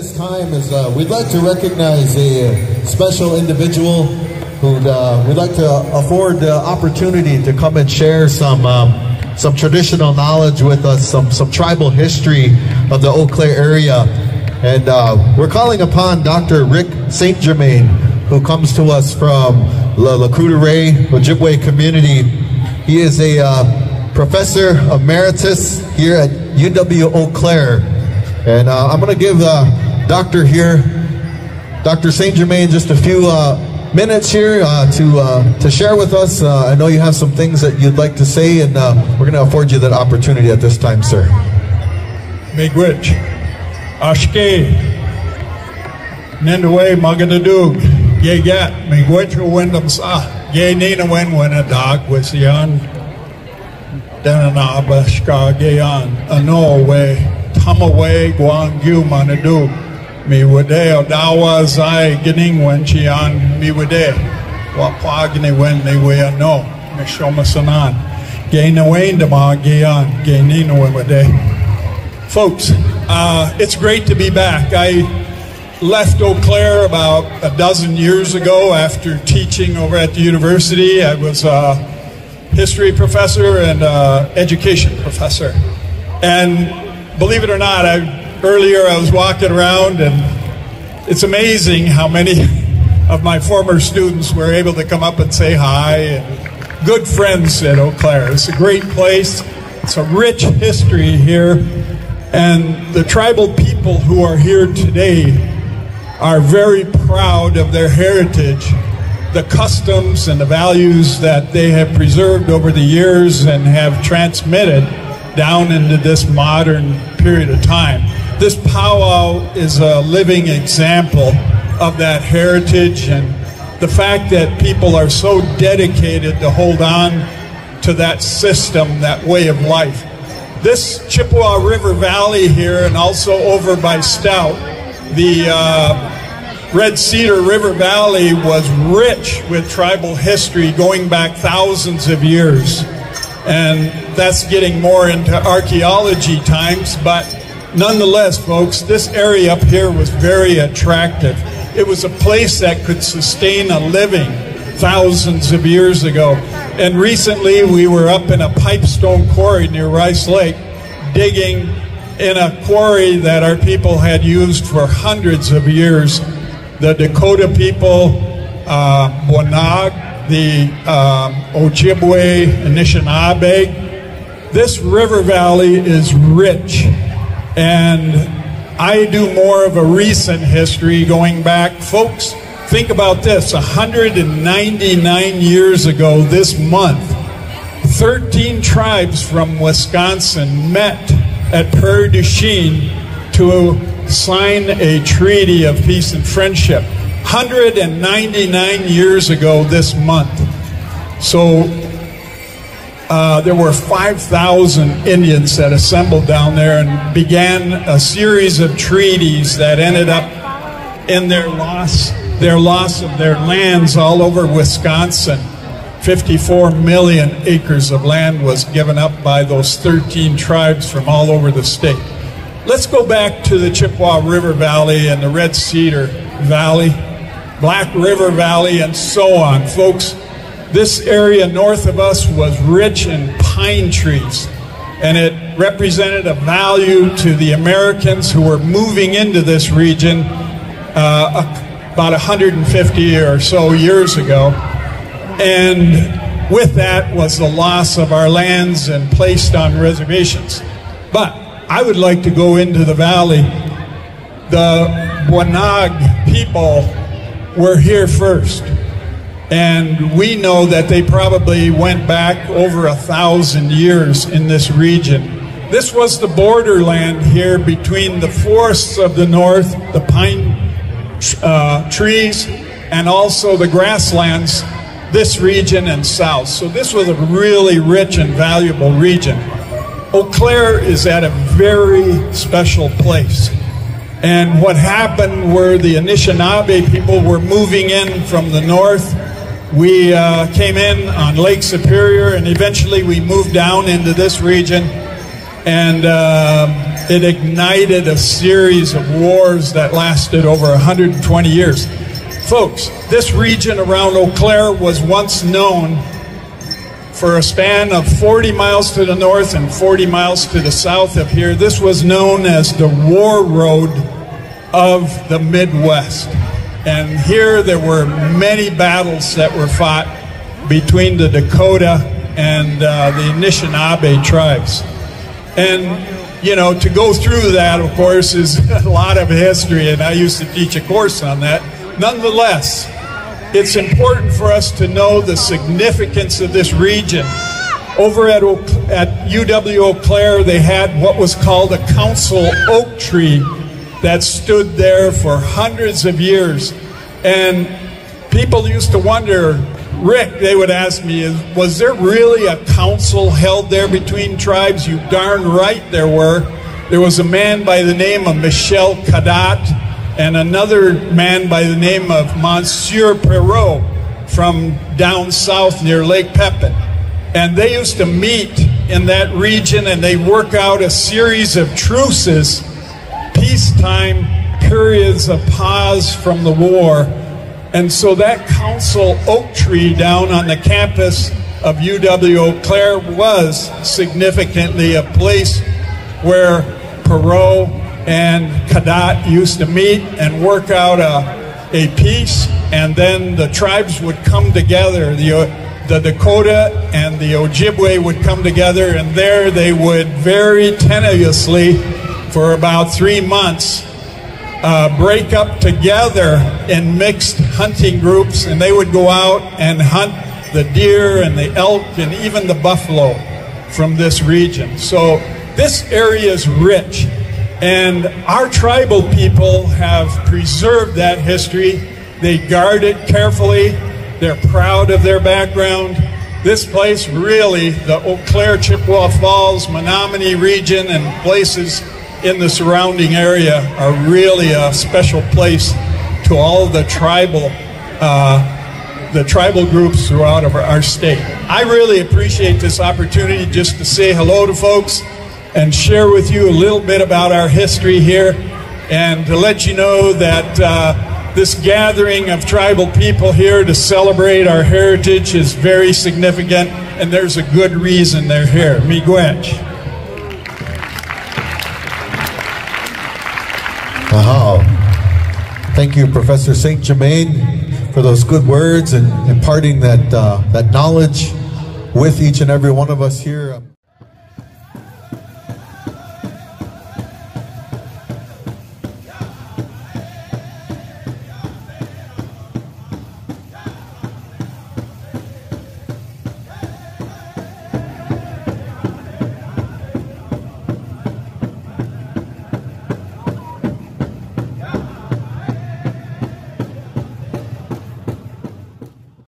this time is uh, we'd like to recognize a special individual who uh, we'd like to afford the opportunity to come and share some um, some traditional knowledge with us, some some tribal history of the Eau Claire area, and uh, we're calling upon Dr. Rick Saint Germaine, who comes to us from La, Lac Courte Oreilles, Ojibwe community. He is a uh, professor emeritus here at UW Eau Claire. And uh, I'm going to give uh, Doctor here, Dr. St. Germaine, just a few uh, minutes here uh, to uh, to share with us. Uh, I know you have some things that you'd like to say, and uh, we're going to afford you that opportunity at this time, sir. Miigwech, Ashke, Nindawe, Magadadug, Yegat, Miigwech, Windham Sa, Ye Nina was yan, Dananaba, Shka, Gayan, Anowe, Tamawe, Guangu, Manadug, Mi Wade, Dawa, Zai, Gining, Wen Chian, Mi Wade, Wapagni, Wen, Mi Wea, No, Mishomasanan, Gaina Wendama, Gayan, Gainina, Wade. Folks, uh, it's great to be back. I left Eau Claire about a dozen years ago after teaching over at the university. I was a history professor and education professor. And believe it or not, I, earlier I was walking around and it's amazing how many of my former students were able to come up and say hi. And good friends at Eau Claire. It's a great place. It's a rich history here. And the tribal people who are here today are very proud of their heritage, the customs and the values that they have preserved over the years and have transmitted down into this modern period of time. This powwow is a living example of that heritage and the fact that people are so dedicated to hold on to that system, that way of life. This Chippewa River Valley here, and also over by Stout, the uh, Red Cedar River Valley was rich with tribal history going back thousands of years. And that's getting more into archaeology times, but nonetheless, folks, this area up here was very attractive. It was a place that could sustain a living thousands of years ago. And recently we were up in a pipestone quarry near Rice Lake digging in a quarry that our people had used for hundreds of years. The Dakota people, uh, Wanag, the um, Ojibwe, Anishinaabe. This river valley is rich. And I do more of a recent history going back. Folks, think about this 199 years ago this month, 13 tribes from Wisconsin met at Prairie du Chien to sign a treaty of peace and friendship. 199 years ago this month. So uh, there were 5,000 Indians that assembled down there and began a series of treaties that ended up in their loss, their loss of their lands all over Wisconsin. 54 million acres of land was given up by those 13 tribes from all over the state. Let's go back to the Chippewa River Valley and the Red Cedar Valley, Black River Valley, and so on. Folks, this area north of us was rich in pine trees, and it represented a value to the Americans who were moving into this region uh, about 150 or so years ago. And with that was the loss of our lands and placed on reservations. But I would like to go into the valley. The Wanag people were here first. And we know that they probably went back over a thousand years in this region. This was the borderland here between the forests of the north, the pine uh, trees, and also the grasslands, this region and south. So this was a really rich and valuable region. Eau Claire is at a very special place. And what happened were the Anishinaabe people were moving in from the north we uh, came in on Lake Superior and eventually we moved down into this region. And uh, it ignited a series of wars that lasted over 120 years. Folks, this region around Eau Claire was once known for a span of 40 miles to the north and 40 miles to the south of here. This was known as the War Road of the Midwest. And here there were many battles that were fought between the Dakota and uh, the Anishinaabe tribes. And, you know, to go through that, of course, is a lot of history, and I used to teach a course on that. Nonetheless, it's important for us to know the significance of this region. Over at, at UW Eau Claire, they had what was called a council oak tree that stood there for hundreds of years. And people used to wonder, Rick, they would ask me, was there really a council held there between tribes? You darn right there were. There was a man by the name of Michel Cadotte and another man by the name of Monsieur Perrault from down south near Lake Pepin. And they used to meet in that region and they work out a series of truces peacetime periods of pause from the war. And so that council oak tree down on the campus of UW Eau Claire was significantly a place where Perrault and Cadotte used to meet and work out a, a peace, and then the tribes would come together. The, the Dakota and the Ojibwe would come together, and there they would very tenuously for about three months uh, break up together in mixed hunting groups, and they would go out and hunt the deer and the elk and even the buffalo from this region. So this area is rich, and our tribal people have preserved that history. They guard it carefully. They're proud of their background. This place really, the Eau Claire, Chippewa Falls, Menomonie region, and places in the surrounding area are really a special place to all the tribal uh, the tribal groups throughout our, our state. I really appreciate this opportunity just to say hello to folks and share with you a little bit about our history here and to let you know that uh, this gathering of tribal people here to celebrate our heritage is very significant and there's a good reason they're here. Miigwech. Thank you, Professor St. Germaine, for those good words and imparting that, uh, that knowledge with each and every one of us here.